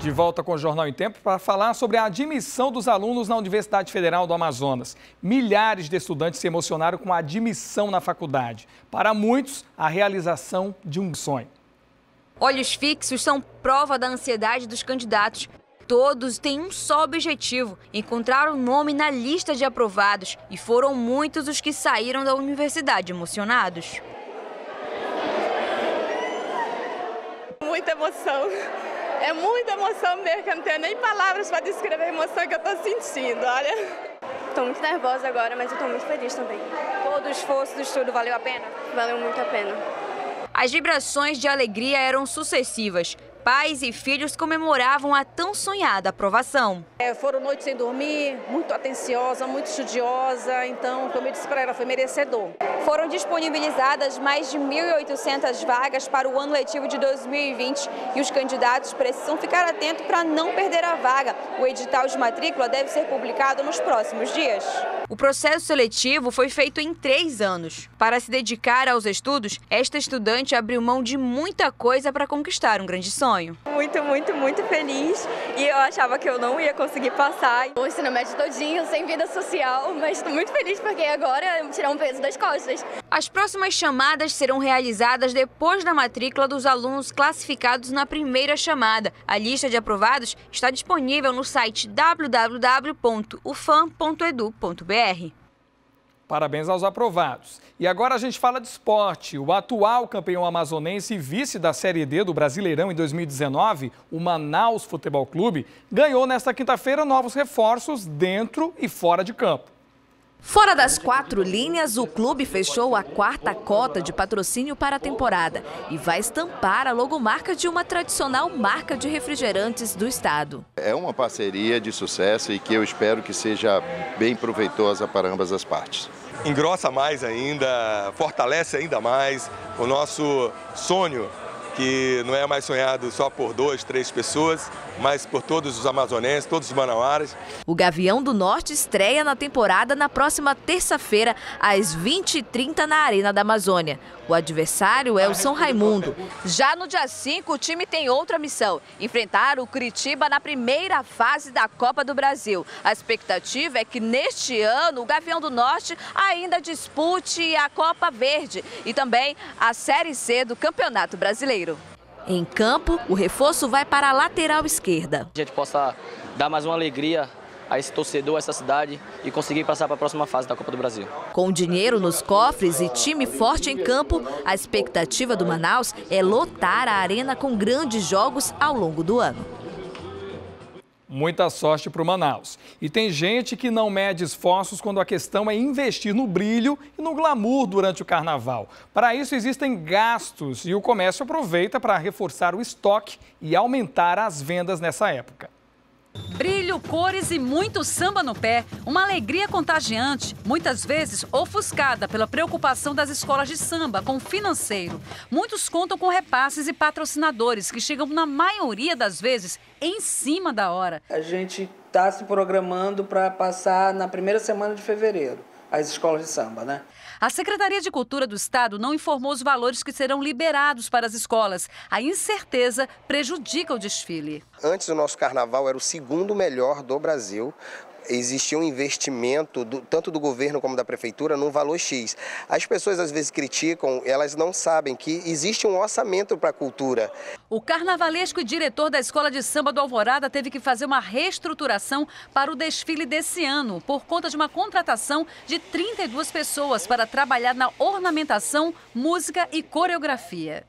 De volta com o Jornal em Tempo para falar sobre a admissão dos alunos na Universidade Federal do Amazonas. Milhares de estudantes se emocionaram com a admissão na faculdade. Para muitos, a realização de um sonho. Olhos fixos são prova da ansiedade dos candidatos. Todos têm um só objetivo: encontrar o um nome na lista de aprovados. E foram muitos os que saíram da universidade emocionados. Muita emoção. É muita emoção mesmo, que eu não tenho nem palavras para descrever a emoção que eu estou sentindo, olha. Estou muito nervosa agora, mas eu estou muito feliz também. Todo o esforço do estudo valeu a pena? Valeu muito a pena. As vibrações de alegria eram sucessivas. Pais e filhos comemoravam a tão sonhada aprovação. É, foram noites sem dormir, muito atenciosa, muito estudiosa, então, como eu disse para ela, foi merecedor. Foram disponibilizadas mais de 1.800 vagas para o ano letivo de 2020 e os candidatos precisam ficar atentos para não perder a vaga. O edital de matrícula deve ser publicado nos próximos dias. O processo seletivo foi feito em três anos. Para se dedicar aos estudos, esta estudante abriu mão de muita coisa para conquistar um grande sonho sonho? Muito, muito, muito feliz e eu achava que eu não ia conseguir passar. O ensino médio todinho, sem vida social, mas estou muito feliz porque agora eu tirar um peso das costas. As próximas chamadas serão realizadas depois da matrícula dos alunos classificados na primeira chamada. A lista de aprovados está disponível no site www.ufam.edu.br. Parabéns aos aprovados. E agora a gente fala de esporte. O atual campeão amazonense e vice da Série D do Brasileirão em 2019, o Manaus Futebol Clube, ganhou nesta quinta-feira novos reforços dentro e fora de campo. Fora das quatro linhas, o clube fechou a quarta cota de patrocínio para a temporada e vai estampar a logomarca de uma tradicional marca de refrigerantes do estado. É uma parceria de sucesso e que eu espero que seja bem proveitosa para ambas as partes engrossa mais ainda, fortalece ainda mais o nosso sonho, que não é mais sonhado só por duas, três pessoas, mas por todos os amazonenses, todos os manauaras. O Gavião do Norte estreia na temporada na próxima terça-feira, às 20h30, na Arena da Amazônia. O adversário é o São Raimundo. Já no dia 5, o time tem outra missão: enfrentar o Curitiba na primeira fase da Copa do Brasil. A expectativa é que neste ano o Gavião do Norte ainda dispute a Copa Verde e também a Série C do Campeonato Brasileiro. Em campo, o reforço vai para a lateral esquerda. A gente possa dar mais uma alegria a esse torcedor, a essa cidade e conseguir passar para a próxima fase da Copa do Brasil. Com dinheiro nos cofres e time forte em campo, a expectativa do Manaus é lotar a arena com grandes jogos ao longo do ano. Muita sorte para o Manaus. E tem gente que não mede esforços quando a questão é investir no brilho e no glamour durante o carnaval. Para isso existem gastos e o comércio aproveita para reforçar o estoque e aumentar as vendas nessa época. Brilho, cores e muito samba no pé. Uma alegria contagiante, muitas vezes ofuscada pela preocupação das escolas de samba com o financeiro. Muitos contam com repasses e patrocinadores que chegam, na maioria das vezes, em cima da hora. A gente está se programando para passar na primeira semana de fevereiro as escolas de samba, né? A Secretaria de Cultura do Estado não informou os valores que serão liberados para as escolas. A incerteza prejudica o desfile. Antes, o nosso carnaval era o segundo melhor do Brasil existia um investimento, do, tanto do governo como da prefeitura, num valor X. As pessoas às vezes criticam, elas não sabem que existe um orçamento para a cultura. O carnavalesco e diretor da Escola de Samba do Alvorada teve que fazer uma reestruturação para o desfile desse ano, por conta de uma contratação de 32 pessoas para trabalhar na ornamentação, música e coreografia.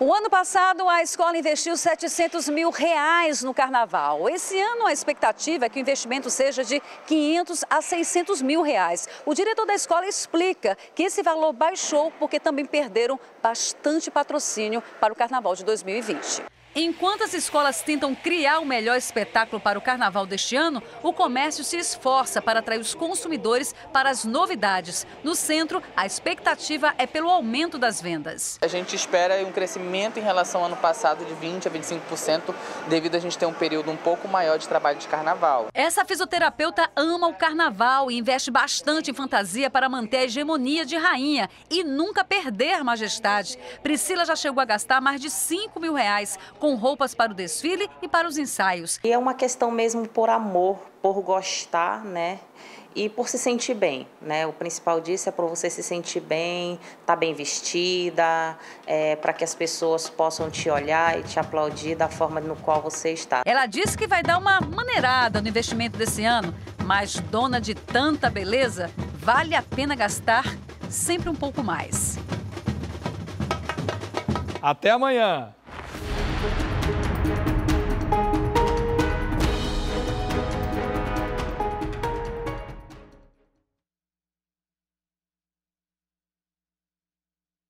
O ano passado, a escola investiu 700 mil reais no carnaval. Esse ano, a expectativa é que o investimento seja de 500 a 600 mil reais. O diretor da escola explica que esse valor baixou porque também perderam bastante patrocínio para o carnaval de 2020. Enquanto as escolas tentam criar o melhor espetáculo para o carnaval deste ano, o comércio se esforça para atrair os consumidores para as novidades. No centro, a expectativa é pelo aumento das vendas. A gente espera um crescimento em relação ao ano passado de 20% a 25%, devido a gente ter um período um pouco maior de trabalho de carnaval. Essa fisioterapeuta ama o carnaval e investe bastante em fantasia para manter a hegemonia de rainha e nunca perder majestade. Priscila já chegou a gastar mais de 5 mil reais com roupas para o desfile e para os ensaios. E é uma questão mesmo por amor, por gostar, né? e por se sentir bem, né? O principal disso é para você se sentir bem, estar tá bem vestida, é, para que as pessoas possam te olhar e te aplaudir da forma no qual você está. Ela disse que vai dar uma maneirada no investimento desse ano, mas dona de tanta beleza, vale a pena gastar sempre um pouco mais. Até amanhã.